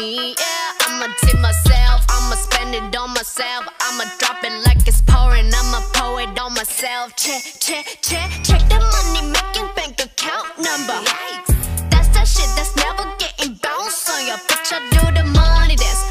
Yeah, I'ma tip myself, I'ma spend it on myself. I'ma drop it like it's pouring, I'ma pour it on myself. Check, check, check, check the money making bank account number. Yikes. That's that shit that's never getting bounced on your bitch. I do the money dance.